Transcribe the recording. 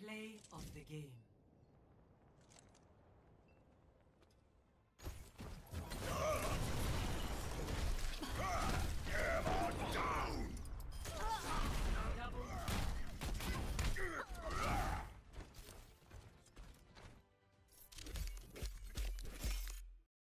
Play of the game.